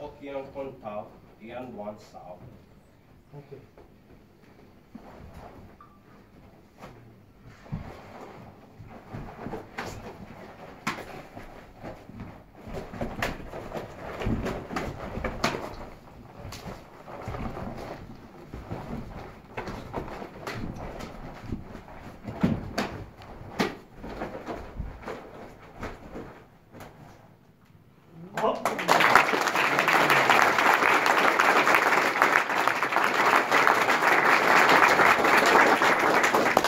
Hokkien Konta, and one South. Okay. Oh.